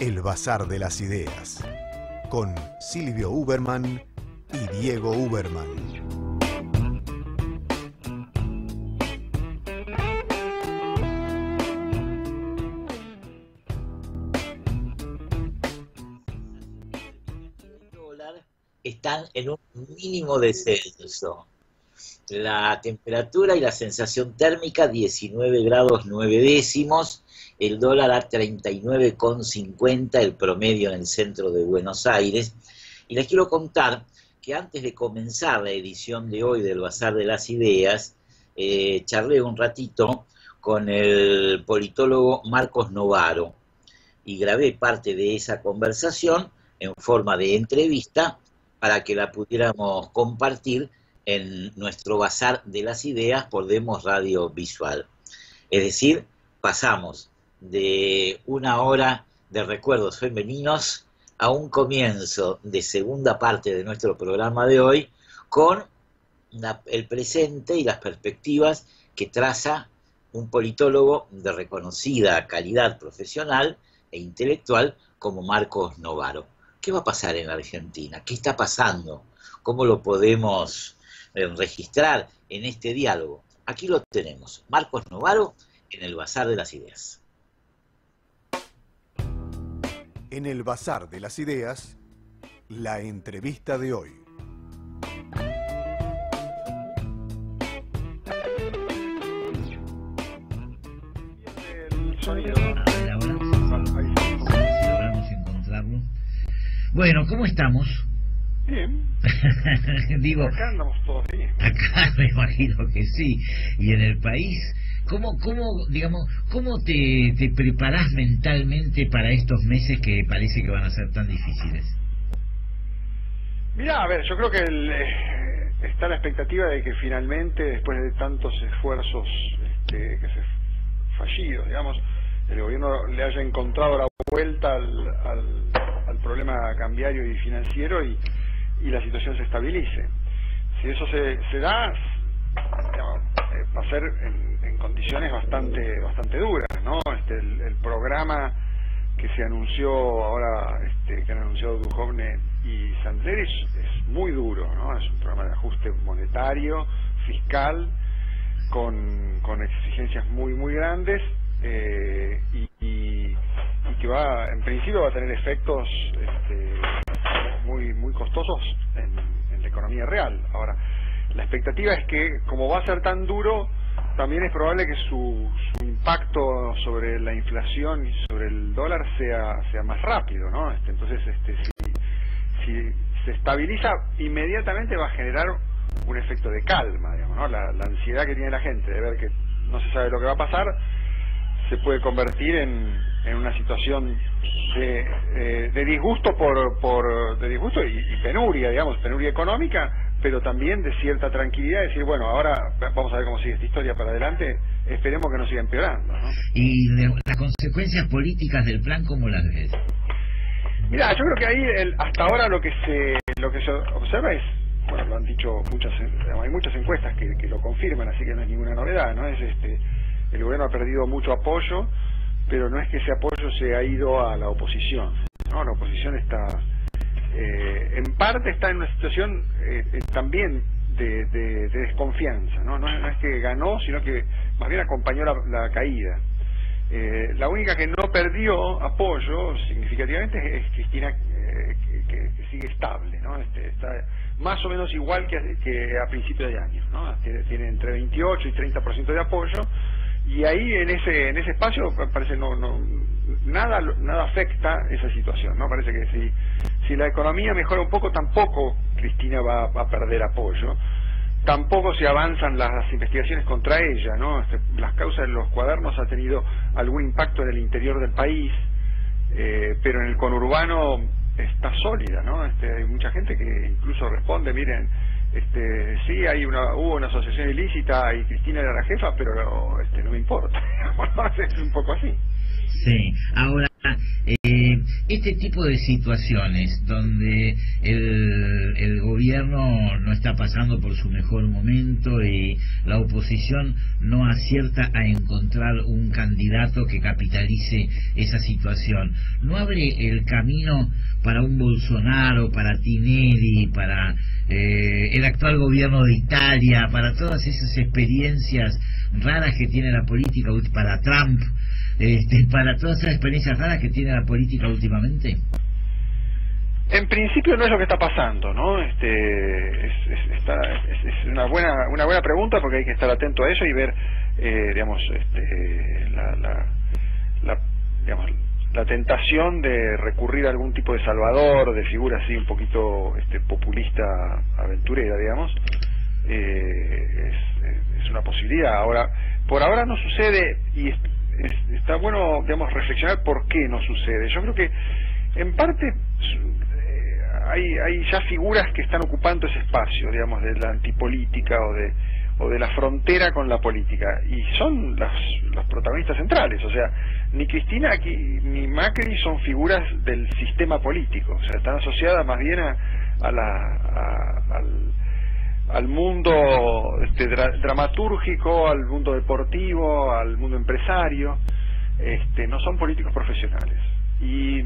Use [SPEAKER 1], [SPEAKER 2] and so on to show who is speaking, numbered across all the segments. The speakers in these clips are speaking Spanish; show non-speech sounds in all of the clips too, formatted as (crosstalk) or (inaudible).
[SPEAKER 1] El Bazar de las Ideas, con Silvio Uberman y Diego Uberman.
[SPEAKER 2] están en un mínimo descenso. La temperatura y la sensación térmica 19 grados 9 décimos, el dólar a 39,50 el promedio en el centro de Buenos Aires. Y les quiero contar que antes de comenzar la edición de hoy del Bazar de las Ideas, eh, charlé un ratito con el politólogo Marcos Novaro y grabé parte de esa conversación en forma de entrevista para que la pudiéramos compartir en nuestro Bazar de las Ideas por Demos Radio Visual. Es decir, pasamos de una hora de recuerdos femeninos a un comienzo de segunda parte de nuestro programa de hoy con el presente y las perspectivas que traza un politólogo de reconocida calidad profesional e intelectual como Marcos Novaro. ¿Qué va a pasar en la Argentina? ¿Qué está pasando? ¿Cómo lo podemos registrar en este diálogo? Aquí lo tenemos, Marcos Novaro en el Bazar de las Ideas.
[SPEAKER 1] En el Bazar de las Ideas, la entrevista de hoy.
[SPEAKER 2] Bueno, ¿cómo estamos?
[SPEAKER 3] Bien. (laughs)
[SPEAKER 2] Digo,
[SPEAKER 3] acá andamos todos bien.
[SPEAKER 2] Acá me imagino que sí. Y en el país, ¿cómo, cómo digamos, cómo te, te preparás mentalmente para estos meses que parece que van a ser tan difíciles?
[SPEAKER 3] Mira, a ver, yo creo que eh, está la expectativa de que finalmente, después de tantos esfuerzos este, que se fallidos, digamos, el gobierno le haya encontrado la vuelta al, al, problema cambiario y financiero y, y, la situación se estabilice. Si eso se, se da, eh, va a ser en, en, condiciones bastante bastante duras, ¿no? Este, el, programa que se anunció ahora, este, que han anunciado Duhovne y Sandler es, muy duro, ¿no? Es un programa de ajuste monetario, fiscal, con, con exigencias muy muy grandes eh, y, y, que va, en principio va a tener efectos este, muy costosos en, la economía real. Ahora, la expectativa es que como va a ser tan duro, también es probable que su, su impacto sobre la inflación y sobre el dólar sea sea más rápido, ¿no? Este, entonces, este, si, si se estabiliza, inmediatamente va a generar un efecto de calma, digamos, ¿no? La, la ansiedad que tiene la gente de ver que no se sabe lo que va a pasar se puede convertir en, en una situación de, eh, de disgusto por, por de disgusto y, penuria, digamos, penuria económica, pero también de cierta tranquilidad, decir, bueno, ahora vamos a ver cómo sigue esta historia para adelante, esperemos que no siga empeorando. ¿no?
[SPEAKER 2] ¿Y las consecuencias políticas del plan cómo las ves?
[SPEAKER 3] Mira, yo creo que ahí el, hasta ahora lo que se lo que se observa es bueno, lo han dicho muchas, hay muchas encuestas que, que lo confirman, así que no es ninguna novedad, ¿no? Es este el gobierno ha perdido mucho apoyo, pero no es que ese apoyo se ha ido a la oposición. No, la oposición está, eh, en parte está en una situación eh, eh, también de, desconfianza. ¿no? ¿no? es que ganó, sino que más bien acompañó la, caída. la única que no perdió apoyo significativamente es Cristina, que, sigue estable, ¿no? Este, está más o menos igual que, que a principios de año, ¿no? Tiene, tiene entre 28 y 30% de apoyo, y ahí en ese en ese espacio parece no no nada nada afecta esa situación no parece que si si la economía mejora un poco tampoco Cristina va, a perder apoyo. Tampoco se avanzan las investigaciones contra ella no este, las causas de los cuadernos ha tenido algún impacto en el interior del país eh, pero en el conurbano está sólida no este, hay mucha gente que incluso responde miren este, sí, hay una, hubo una asociación ilícita y Cristina era la jefa, pero este, no me importa. (laughs) es un poco así.
[SPEAKER 2] Sí, ahora, eh, este tipo de situaciones donde el, gobierno no está pasando por su mejor momento y la oposición no acierta a encontrar un candidato que capitalice esa situación, ¿no abre el camino para un Bolsonaro, para Tinelli, para eh, el actual gobierno de Italia, para todas esas experiencias raras que tiene la política, para Trump? Este, para todas esas experiencias raras que tiene la política últimamente?
[SPEAKER 3] En principio no es lo que está pasando, ¿no? Este, es, es, una buena una buena pregunta porque hay que estar atento a eso y ver, eh, digamos, este, la, la, digamos, la tentación de recurrir a algún tipo de salvador, de figura así un poquito este, populista, aventurera, digamos, eh, es, es una posibilidad. Ahora, por ahora no sucede y está bueno, digamos, reflexionar por qué no sucede. Yo creo que, en parte, eh, hay, hay ya figuras que están ocupando ese espacio, digamos, de la antipolítica o de, o de la frontera con la política, y son las, los protagonistas centrales, o sea, ni Cristina ni Macri son figuras del sistema político, o sea, están asociadas más bien a, a la, al al mundo este, dramatúrgico, al mundo deportivo, al mundo empresario, este, no son políticos profesionales. Y,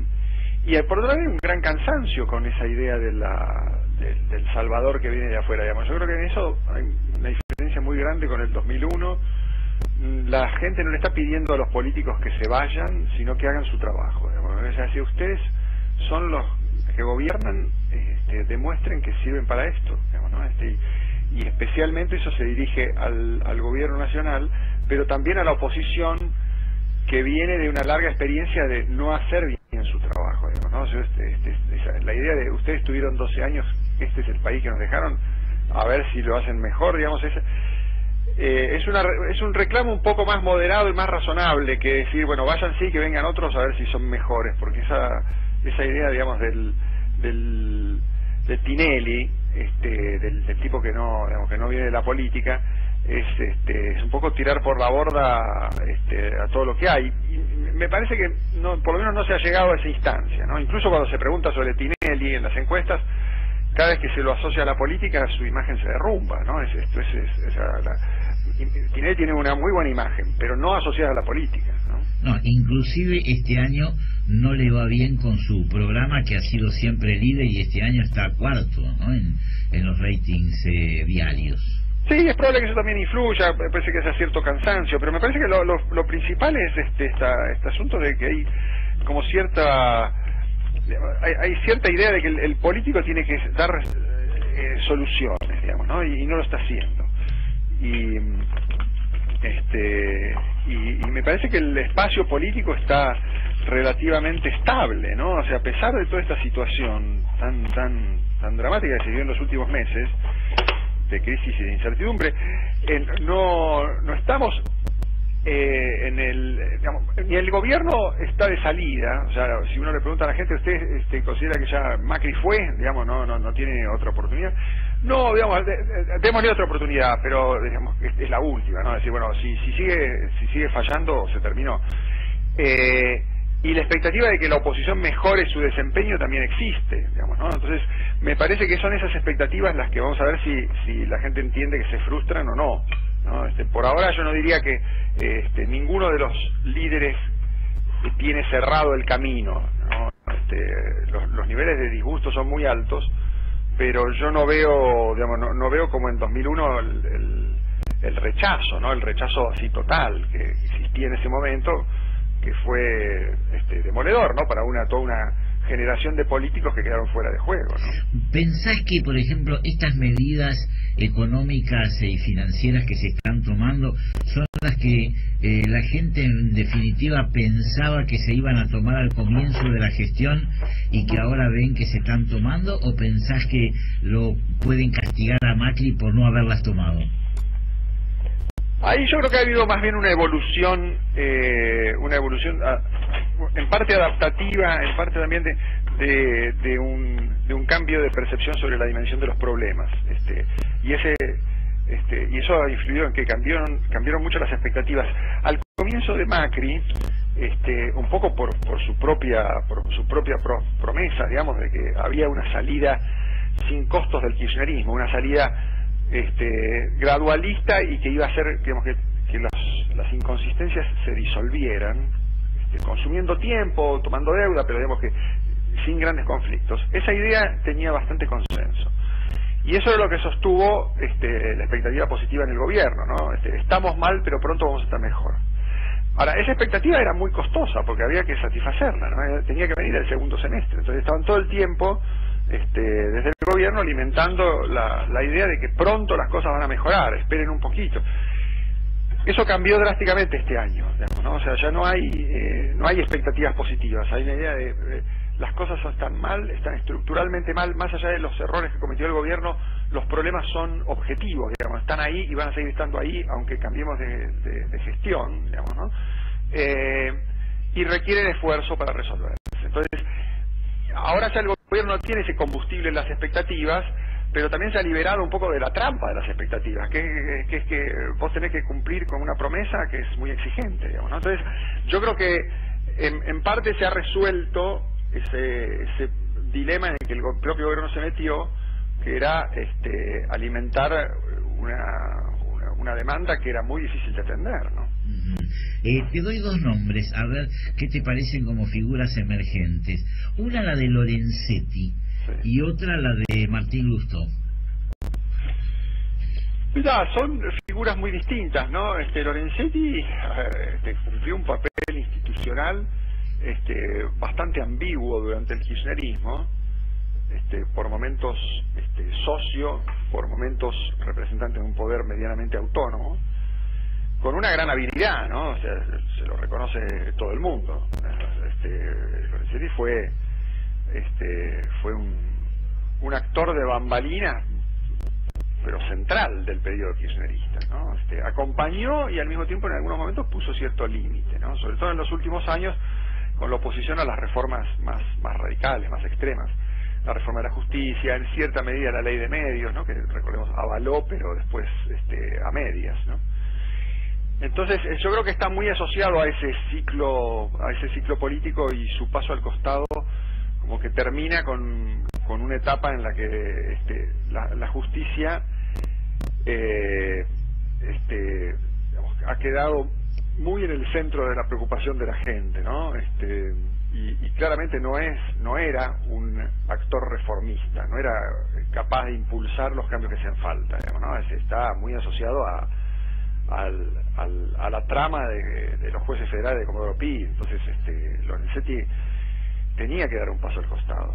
[SPEAKER 3] y por lado hay un gran cansancio con esa idea de la, del Salvador que viene de afuera. Digamos. Yo creo que en eso hay una diferencia muy grande con el 2001. La gente no le está pidiendo a los políticos que se vayan, sino que hagan su trabajo. O sea, si ustedes son los que gobiernan este, demuestren que sirven para esto. Este, y especialmente eso se dirige al, gobierno nacional, pero también a la oposición que viene de una larga experiencia de no hacer bien su trabajo. Este, este, la idea de ustedes tuvieron 12 años, este es el país que nos dejaron, a ver si lo hacen mejor, digamos, es, eh, es, una, es un reclamo un poco más moderado y más razonable que decir, bueno, vayan sí, que vengan otros a ver si son mejores, porque esa esa idea, digamos, del, del, de Tinelli, este, del, tipo que no, digamos, que no viene de la política, es, este, es un poco tirar por la borda este, a todo lo que hay. Y me parece que no, por lo menos no se ha llegado a esa instancia, ¿no? Incluso cuando se pregunta sobre Tinelli en las encuestas, cada vez que se lo asocia a la política, su imagen se derrumba, ¿no? Es, esto es, es, Tinelli tiene una muy buena imagen, pero no asociada a la política,
[SPEAKER 2] ¿no? No, inclusive este año no le va bien con su programa que ha sido siempre líder y este año está cuarto ¿no? en, en los ratings eh, diarios.
[SPEAKER 3] Sí, es probable que eso también influya, me parece que haya cierto cansancio, pero me parece que lo, lo, principal es este, esta, este asunto de que hay como cierta hay, hay cierta idea de que el, político tiene que dar eh, soluciones, digamos, ¿no? Y, no lo está haciendo. Y este y, me parece que el espacio político está relativamente estable, ¿no? O sea, a pesar de toda esta situación tan tan tan dramática que se vivió en los últimos meses de crisis y de incertidumbre, no no estamos eh, en el digamos, ni el gobierno está de salida, o sea, si uno le pregunta a la gente, ¿usted este, considera que ya Macri fue, digamos, no no no tiene otra oportunidad? No, digamos, démosle otra oportunidad, pero digamos es, es la última, ¿no? decir, bueno, si si sigue si sigue fallando se terminó. Eh, y la expectativa de que la oposición mejore su desempeño también existe, digamos, ¿no? Entonces, me parece que son esas expectativas las que vamos a ver si, si la gente entiende que se frustran o no. ¿no? Este, por ahora yo no diría que este, ninguno de los líderes tiene cerrado el camino, ¿no? Este, los, niveles de disgusto son muy altos, pero yo no veo, digamos, no, no veo como en 2001 el, el, el rechazo, ¿no? El rechazo así total que existía en ese momento que fue este, demoledor, ¿no? Para una toda una generación de políticos que quedaron fuera de juego.
[SPEAKER 2] ¿Pensás que, por ejemplo, estas medidas económicas y financieras que se están tomando son las que eh, la gente en definitiva pensaba que se iban a tomar al comienzo de la gestión y que ahora ven que se están tomando o pensás que lo pueden castigar a Macri por no haberlas tomado?
[SPEAKER 3] Ahí yo creo que ha habido más bien una evolución, eh, una evolución ah, en parte adaptativa, en parte también de, de, un, de un cambio de percepción sobre la dimensión de los problemas. Este, y ese este, y eso ha influido en que cambiaron, cambiaron mucho las expectativas. Al comienzo de Macri, este, un poco por, por su propia por su propia promesa, digamos, de que había una salida sin costos del kirchnerismo, una salida este, gradualista y que iba a hacer digamos, que, que las inconsistencias se disolvieran, este, consumiendo tiempo, tomando deuda, pero digamos que sin grandes conflictos. Esa idea tenía bastante consenso. Y eso es lo que sostuvo este, la expectativa positiva en el gobierno, ¿no? Este, estamos mal, pero pronto vamos a estar mejor. Ahora, esa expectativa era muy costosa porque había que satisfacerla, tenía que venir el segundo semestre. Entonces estaban todo el tiempo este, desde el gobierno alimentando la, idea de que pronto las cosas van a mejorar, esperen un poquito. Eso cambió drásticamente este año, ¿no? O sea, ya no hay, eh, no hay expectativas positivas, hay una idea de... Eh, las cosas están mal, están estructuralmente mal, más allá de los errores que cometió el gobierno, los problemas son objetivos, digamos, están ahí y van a seguir estando ahí, aunque cambiemos de, gestión, digamos, ¿no? Eh, y requieren esfuerzo para resolverse. Entonces, ahora ya el gobierno tiene ese combustible en las expectativas, pero también se ha liberado un poco de la trampa de las expectativas, que, es que vos tenés que cumplir con una promesa que es muy exigente, digamos, ¿no? Entonces, yo creo que en, en parte se ha resuelto ese, ese dilema en el que el propio gobierno se metió, que era este, alimentar una, una, demanda que era muy difícil de atender. ¿no?
[SPEAKER 4] Eh, te doy dos nombres, a ver qué te parecen como figuras emergentes. Una la de Lorenzetti y otra la de Martín Lustó.
[SPEAKER 3] Mira, son figuras muy distintas, ¿no? Este, Lorenzetti este, cumplió un papel institucional este, bastante ambiguo durante el kirchnerismo, este, por momentos este, socio, por momentos representante de un poder medianamente autónomo, con una gran habilidad, ¿no? O sea, se lo reconoce todo el mundo. Este, fue, este, fue un, un actor de bambalinas, pero central del periodo kirchnerista, ¿no? Este, acompañó y al mismo tiempo en algunos momentos puso cierto límite, ¿no? Sobre todo en los últimos años con la oposición a las reformas más, más radicales, más extremas. La reforma de la justicia, en cierta medida la ley de medios, ¿no? que recordemos avaló, pero después este, a medias. ¿no? Entonces, eh, yo creo que está muy asociado a ese ciclo, a ese ciclo político y su paso al costado, como que termina con, una etapa en la que este, la, justicia eh, este, ha quedado muy en el centro de la preocupación de la gente, ¿no? Este, y, claramente no es, no era un actor reformista, no era capaz de impulsar los cambios que hacen falta, ¿no? está muy asociado a, a la trama de, los jueces federales de Comodoro Pi, entonces este, Lorenzetti tenía que dar un paso al costado.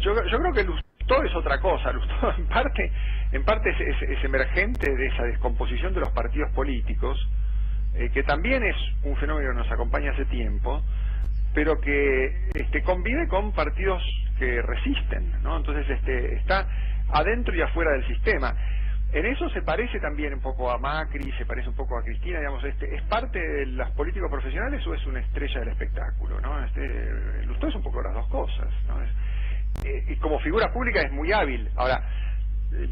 [SPEAKER 3] Yo, yo creo que Lustó es otra cosa, (laughs) Lustó en parte, en parte es emergente de esa descomposición de los partidos políticos, eh, que también es un fenómeno que nos acompaña hace tiempo, pero que este, convive con partidos que resisten, ¿no? Entonces este, está adentro y afuera del sistema. En eso se parece también un poco a Macri, se parece un poco a Cristina, digamos, este, ¿es parte de las políticos profesionales o es una estrella del espectáculo? ¿no? Este, Lustó es un poco las dos cosas, ¿no? Eh, y como figura pública es muy hábil. Ahora,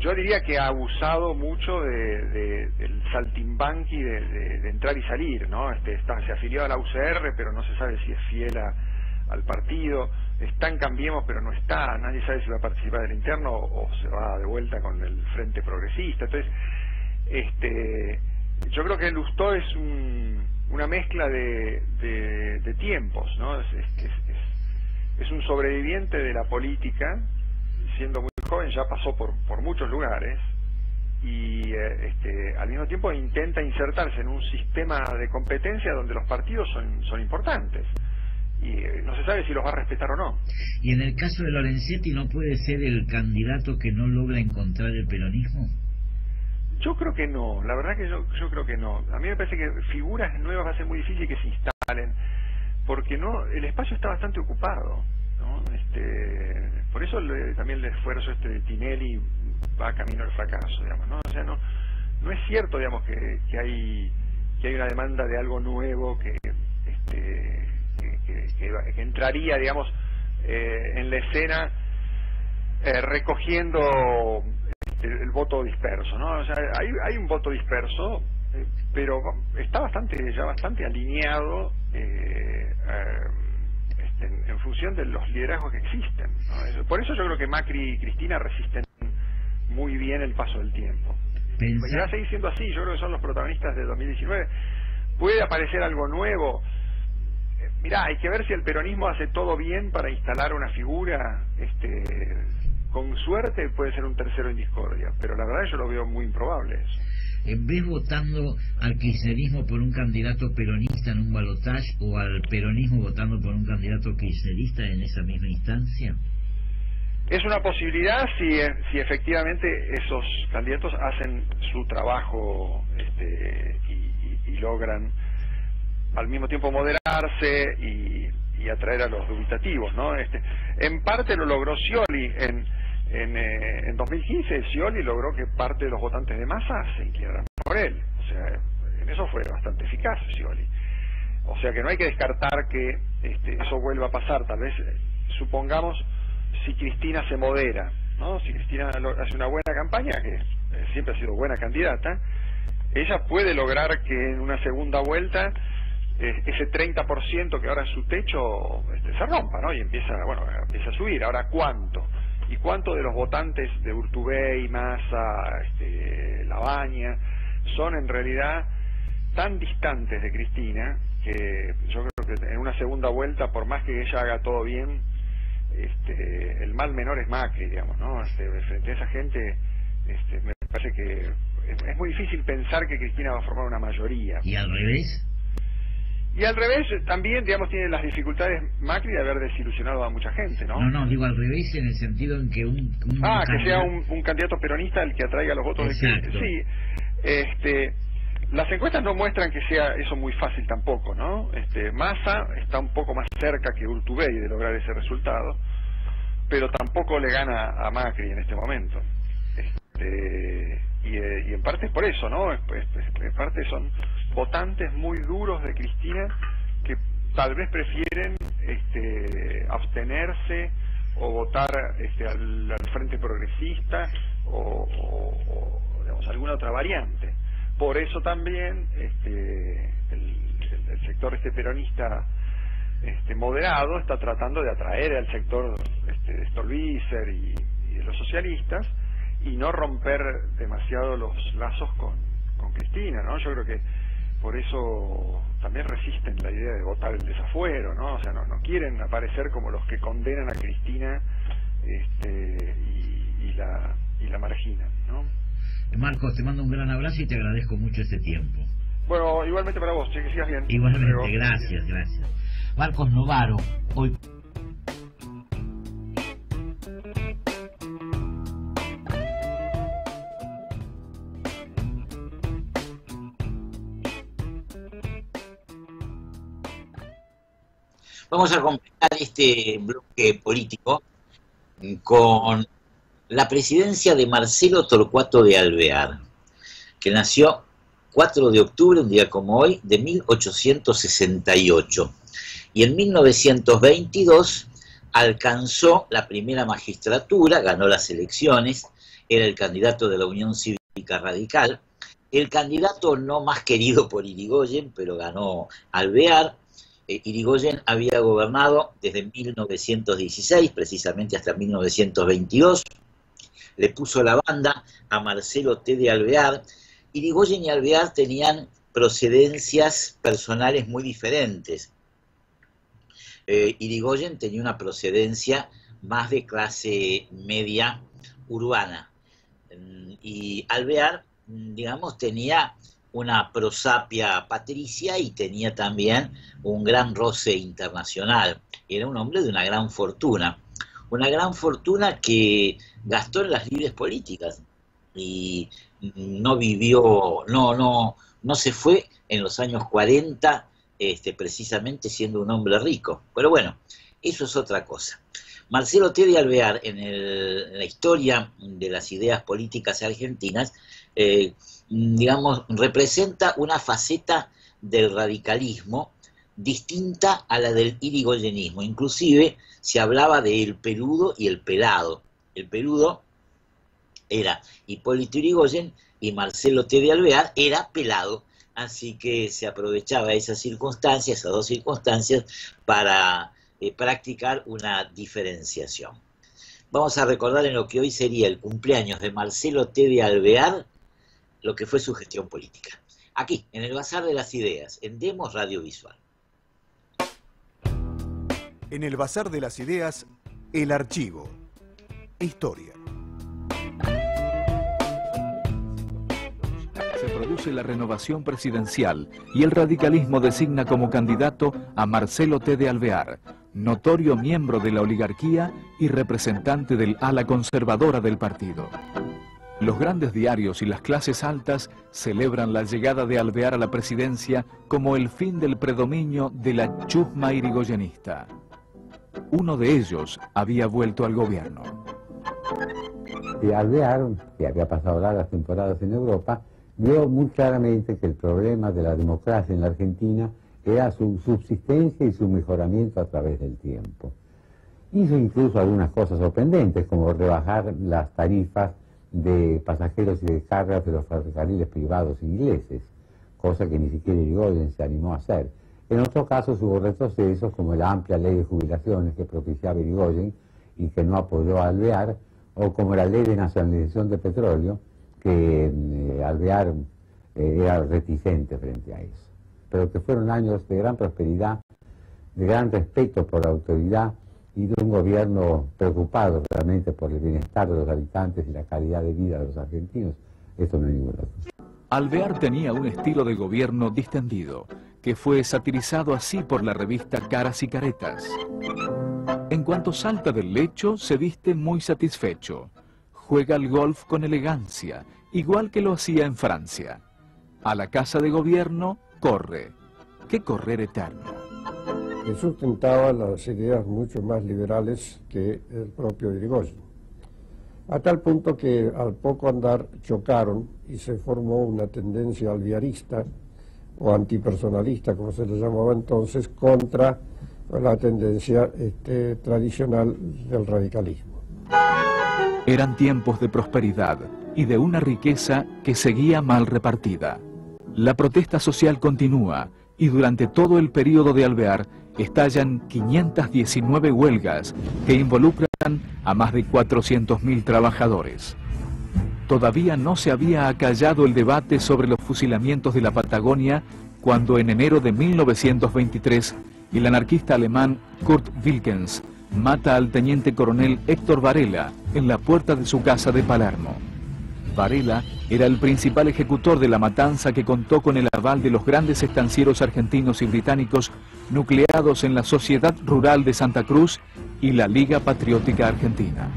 [SPEAKER 3] yo diría que ha abusado mucho de, del saltimbanqui de, entrar y salir, ¿no? Este, está, se afilió a la UCR, pero no se sabe si es fiel al partido. Está en Cambiemos, pero no está. Nadie sabe si va a participar del interno o, se va de vuelta con el Frente Progresista. Entonces, este, yo creo que Lustó es una mezcla de, tiempos, ¿no? Es, es un sobreviviente de la política, siendo muy joven ya pasó por, por muchos lugares y eh, este, al mismo tiempo intenta insertarse en un sistema de competencia donde los partidos son, son importantes y eh, no se sabe si los va a respetar o no.
[SPEAKER 4] ¿Y en el caso de Lorenzetti no puede ser el candidato que no logra encontrar el peronismo?
[SPEAKER 3] Yo creo que no, la verdad que yo, yo creo que no. A mí me parece que figuras nuevas va a ser muy difícil que se instalen, porque no el espacio está bastante ocupado. ¿no? Este, por eso también el esfuerzo este de Tinelli va camino al fracaso, digamos, ¿no? O sea, no, no es cierto, digamos, que, que hay que hay una demanda de algo nuevo que que, entraría, digamos, eh, en la escena eh, recogiendo este, el voto disperso, ¿no? O sea, hay, hay un voto disperso pero está bastante ya bastante alineado eh, este, en, función de los liderazgos que existen. Por eso yo creo que Macri y Cristina resisten muy bien el paso del tiempo. Y va a seguir siendo así, yo creo que son los protagonistas de 2019. Puede aparecer algo nuevo. Eh, mirá, hay que ver si el peronismo hace todo bien para instalar una figura, este, con suerte puede ser un tercero en discordia, pero la verdad yo lo veo muy improbable eso.
[SPEAKER 4] ¿Ves votando al kirchnerismo por un candidato peronista en un balotaje o al peronismo votando por un candidato kirchnerista en esa misma instancia?
[SPEAKER 3] Es una posibilidad si, si efectivamente esos candidatos hacen su trabajo este, y, logran al mismo tiempo moderarse y, atraer a los dubitativos, ¿no? Este, en parte lo logró Scioli en, en, eh, en 2015. Scioli logró que parte de los votantes de masa se inclinaran por él. O sea, en eso fue bastante eficaz Scioli. O sea que no hay que descartar que este, eso vuelva a pasar. Tal vez, supongamos, si Cristina se modera, ¿no? Si Cristina hace una buena campaña, que eh, siempre ha sido buena candidata, ella puede lograr que en una segunda vuelta ese 30% que ahora es su techo este, se rompa, ¿no? Y empieza, bueno, empieza a subir. Ahora, ¿cuánto? ¿Y cuánto de los votantes de Urtubey, Massa, este, Labaña, son en realidad tan distantes de Cristina que yo creo que en una segunda vuelta, por más que ella haga todo bien, este, el mal menor es Macri, digamos, ¿no? Este, frente a esa gente, este, me parece que es, muy difícil pensar que Cristina va a formar una mayoría.
[SPEAKER 4] ¿Y al revés?
[SPEAKER 3] Y al revés, también, digamos, tiene las dificultades Macri de haber desilusionado a mucha gente, ¿no?
[SPEAKER 4] No, no, digo al revés en el sentido en que un...
[SPEAKER 3] ah, que sea un, candidato peronista el que atraiga los votos
[SPEAKER 4] Exacto.
[SPEAKER 3] de Sí, este... Las encuestas no muestran que sea eso muy fácil tampoco, ¿no? Este, Massa está un poco más cerca que Urtubey de lograr ese resultado, pero tampoco le gana a Macri en este momento. Este, y, eh, y, en parte es por eso, ¿no? En parte son votantes muy duros de Cristina que tal vez prefieren este, abstenerse o votar este, al, Frente Progresista o, digamos, alguna otra variante. Por eso también este, el, sector este peronista este, moderado está tratando de atraer al sector este, de Stolbizer y, y de los socialistas y no romper demasiado los lazos con, con Cristina, ¿no? Yo creo que por eso también resisten la idea de votar el desafuero, ¿no? O sea, no, no quieren aparecer como los que condenan a Cristina este, y, la, y la marginan, ¿no?
[SPEAKER 4] Marcos, te mando un gran abrazo y te agradezco mucho este tiempo.
[SPEAKER 3] Bueno, igualmente para vos, que sigas bien.
[SPEAKER 4] Igualmente, gracias, gracias. Marcos Novaro, hoy
[SPEAKER 2] Vamos a completar este bloque político con la presidencia de Marcelo Torcuato de Alvear, que nació 4 de octubre, un día como hoy, de 1868. Y en 1922 alcanzó la primera magistratura, ganó las elecciones, era el candidato de la Unión Cívica Radical, el candidato no más querido por Irigoyen, pero ganó Alvear, eh, Irigoyen había gobernado desde 1916, precisamente hasta 1922. Le puso la banda a Marcelo T. de Alvear. Irigoyen y Alvear tenían procedencias personales muy diferentes. Eh, Irigoyen tenía una procedencia más de clase media urbana mm, y Alvear, mm, digamos, tenía una prosapia patricia y tenía también un gran roce internacional. Era un hombre de una gran fortuna, una gran fortuna que gastó en las lides políticas y no vivió, no, no, no se fue en los años 40 este, precisamente siendo un hombre rico. Pero bueno, eso es otra cosa. Marcelo T. Alvear, en, la historia de las ideas políticas argentinas, eh, digamos, representa una faceta del radicalismo distinta a la del irigoyenismo. Inclusive se hablaba de el peludo y el pelado. El peludo era Hipólito Irigoyen y Marcelo T. Alvear era pelado, así que se aprovechaba esas circunstancias, esas dos circunstancias, para eh, practicar una diferenciación. Vamos a recordar en lo que hoy sería el cumpleaños de Marcelo T. Alvear, lo que fue su gestión política. Aquí, en el Bazar de las Ideas, en Demos Radiovisual.
[SPEAKER 1] En el Bazar de las Ideas, el archivo. Historia.
[SPEAKER 5] Se produce la renovación presidencial y el radicalismo designa como candidato a Marcelo T. de Alvear, notorio miembro de la oligarquía y representante del ala conservadora del partido. Los grandes diarios y las clases altas celebran la llegada de Alvear a la presidencia como el fin del predominio de la chusma irigoyenista. Uno de ellos había vuelto al gobierno.
[SPEAKER 6] Y Alvear, que había pasado largas temporadas en Europa, vio muy claramente que el problema de la democracia en la Argentina era su subsistencia y su mejoramiento a través del tiempo. Hizo incluso algunas cosas sorprendentes, como rebajar las tarifas de pasajeros y de cargas de los ferrocarriles privados ingleses, cosa que ni siquiera Irigoyen se animó a hacer. En otros casos hubo retrocesos, como la amplia ley de jubilaciones que propiciaba Irigoyen y que no apoyó a Alvear, o como la ley de nacionalización de petróleo, que eh, Alvear eh, era reticente frente a eso pero que fueron años de gran prosperidad, de gran respeto por la autoridad y de un gobierno preocupado realmente por el bienestar de los habitantes y la calidad de vida de los argentinos. Eso no hay ninguna duda.
[SPEAKER 5] Alvear tenía un estilo de gobierno distendido, que fue satirizado así por la revista Caras y Caretas. En cuanto salta del lecho, se viste muy satisfecho. Juega al golf con elegancia, igual que lo hacía en Francia. A la casa de gobierno corre. ¿Qué correr eterno?
[SPEAKER 7] Que sustentaba las ideas mucho más liberales que el propio Irigoyen. A tal punto que al poco andar chocaron y se formó una tendencia alviarista o antipersonalista, como se le llamaba entonces, contra la tendencia este, tradicional del radicalismo.
[SPEAKER 5] Eran tiempos de prosperidad y de una riqueza que seguía mal repartida. La protesta social continúa y durante todo el periodo de Alvear estallan 519 huelgas que involucran a más de 400.000 trabajadores. Todavía no se había acallado el debate sobre los fusilamientos de la Patagonia cuando en enero de 1923 el anarquista alemán Kurt Wilkens mata al teniente coronel Héctor Varela en la puerta de su casa de Palermo. Varela era el principal ejecutor de la matanza que contó con el aval de los grandes estancieros argentinos y británicos nucleados en la Sociedad Rural de Santa Cruz y la Liga Patriótica Argentina.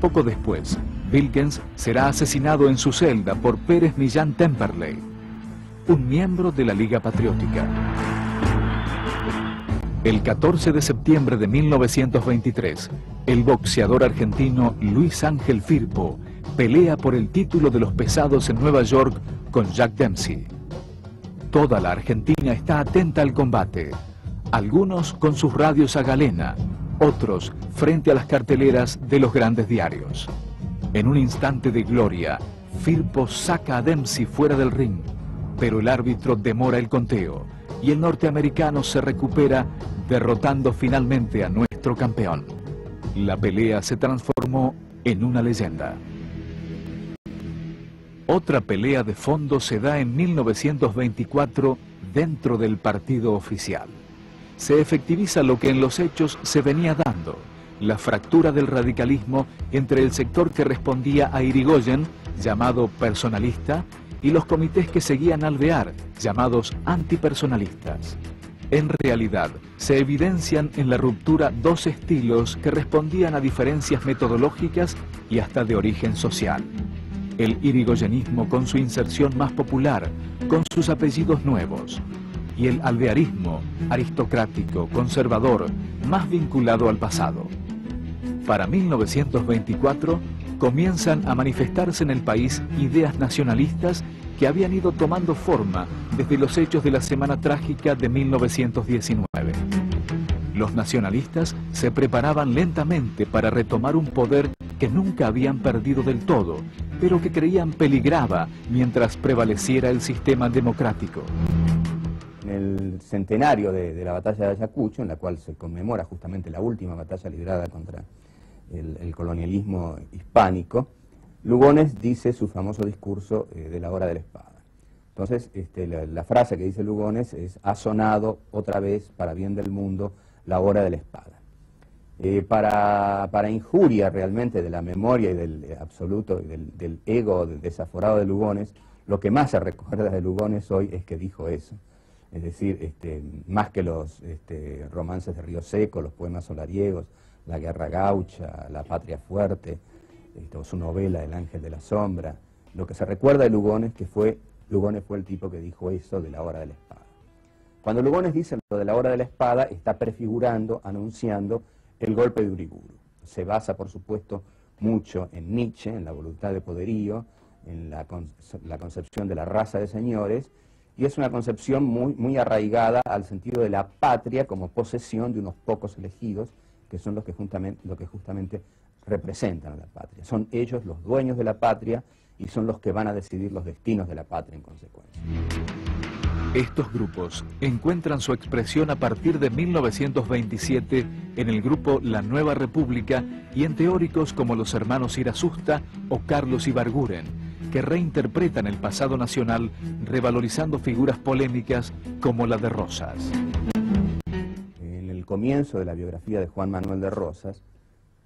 [SPEAKER 5] Poco después, Wilkens será asesinado en su celda por Pérez Millán Temperley, un miembro de la Liga Patriótica. El 14 de septiembre de 1923, el boxeador argentino Luis Ángel Firpo pelea por el título de los pesados en Nueva York con Jack Dempsey. Toda la Argentina está atenta al combate, algunos con sus radios a galena, otros frente a las carteleras de los grandes diarios. En un instante de gloria, Firpo saca a Dempsey fuera del ring, pero el árbitro demora el conteo y el norteamericano se recupera derrotando finalmente a nuestro campeón. La pelea se transformó en una leyenda. Otra pelea de fondo se da en 1924 dentro del partido oficial. Se efectiviza lo que en los hechos se venía dando, la fractura del radicalismo entre el sector que respondía a Irigoyen, llamado personalista, y los comités que seguían Alvear, llamados antipersonalistas. En realidad, se evidencian en la ruptura dos estilos que respondían a diferencias metodológicas y hasta de origen social el irigoyenismo con su inserción más popular, con sus apellidos nuevos, y el alvearismo, aristocrático, conservador, más vinculado al pasado. Para 1924 comienzan a manifestarse en el país ideas nacionalistas que habían ido tomando forma desde los hechos de la Semana Trágica de 1919. Los nacionalistas se preparaban lentamente para retomar un poder que nunca habían perdido del todo, pero que creían peligraba mientras prevaleciera el sistema democrático.
[SPEAKER 8] En el centenario de, la batalla de Ayacucho, en la cual se conmemora justamente la última batalla librada contra el, colonialismo hispánico, Lugones dice su famoso discurso eh, de la hora de la espada. Entonces, este, la, frase que dice Lugones es, ha sonado otra vez para bien del mundo la hora de la espada. Eh, para, para, injuria realmente de la memoria y del eh, absoluto, del, del, ego desaforado de Lugones, lo que más se recuerda de Lugones hoy es que dijo eso. Es decir, este, más que los este, romances de Río Seco, los poemas solariegos, la guerra gaucha, la patria fuerte, este, su novela El ángel de la sombra, lo que se recuerda de Lugones que fue Lugones fue el tipo que dijo eso de la hora de la espada. Cuando Lugones dice lo de la hora de la espada, está prefigurando, anunciando el golpe de Uriburu. Se basa, por supuesto, mucho en Nietzsche, en la voluntad de poderío, en la, concepción de la raza de señores, y es una concepción muy, arraigada al sentido de la patria como posesión de unos pocos elegidos, que son los que, justamente, lo que justamente representan a la patria. Son ellos los dueños de la patria y son los que van a decidir los destinos de la patria en consecuencia.
[SPEAKER 5] Estos grupos encuentran su expresión a partir de 1927 en el grupo La Nueva República y en teóricos como los hermanos Irasusta o Carlos Ibarguren, que reinterpretan el pasado nacional revalorizando figuras polémicas como la de Rosas.
[SPEAKER 8] En el comienzo de la biografía de Juan Manuel de Rosas,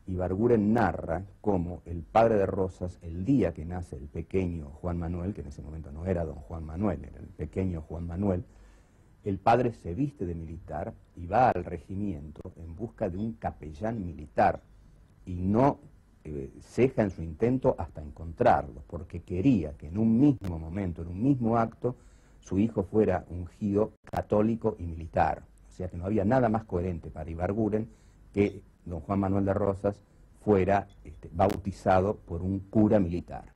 [SPEAKER 8] Ibarguren narra cómo el padre de Rosas, el día que nace el pequeño Juan Manuel, que en ese momento no era don Juan Manuel, era el pequeño Juan Manuel, el padre se viste de militar y va al regimiento en busca de un capellán militar y no eh, ceja en su intento hasta encontrarlo, porque quería que en un mismo momento, en un mismo acto, su hijo fuera ungido católico y militar. O sea que no había nada más coherente para Ibarguren que don Juan Manuel de Rosas fuera este, bautizado por un cura militar.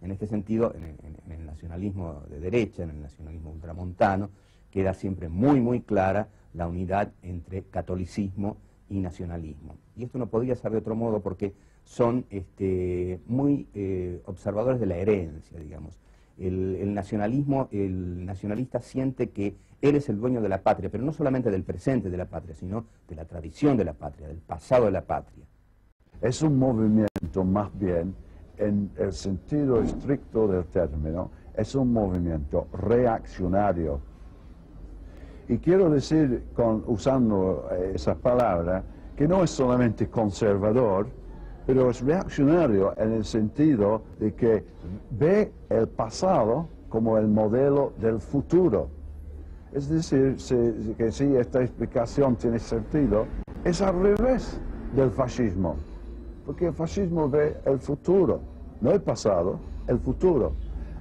[SPEAKER 8] En este sentido, en, el nacionalismo de derecha, en el nacionalismo ultramontano, queda siempre muy, muy clara la unidad entre catolicismo y nacionalismo. Y esto no podría ser de otro modo porque son este, muy eh, observadores de la herencia, digamos. el, nacionalismo, el nacionalista siente que él es el dueño de la patria, pero no solamente del presente de la patria, sino de la tradición de la patria, del pasado de la patria.
[SPEAKER 9] Es un movimiento más bien, en el sentido estricto del término, es un movimiento reaccionario. Y quiero decir, con, usando eh, esa palabra, que no es solamente conservador, pero es reaccionario en el sentido de que ve el pasado como el modelo del futuro. Es decir, que si esta explicación tiene sentido, es al revés del fascismo, porque el fascismo ve el futuro, no el pasado, el futuro.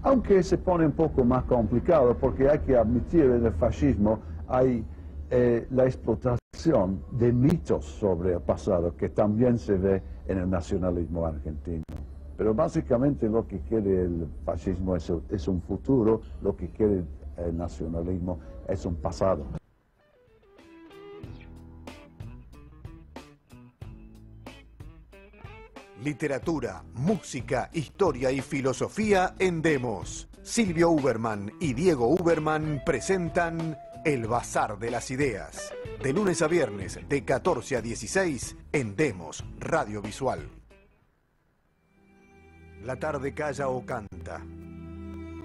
[SPEAKER 9] Aunque se pone un poco más complicado, porque hay que admitir en el fascismo hay eh, la explotación de mitos sobre el pasado, que también se ve en el nacionalismo argentino. Pero básicamente lo que quiere el fascismo es un futuro, lo que quiere el nacionalismo es un pasado.
[SPEAKER 1] Literatura, música, historia y filosofía en Demos. Silvio Uberman y Diego Uberman presentan El Bazar de las Ideas. De lunes a viernes, de 14 a 16, en Demos, Radio Visual. La tarde calla o canta.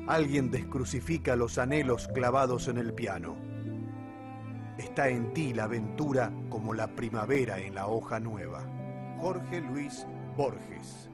[SPEAKER 1] Alguien descrucifica los anhelos clavados en el piano. Está en ti la aventura como la primavera en la hoja nueva. Jorge Luis Borges.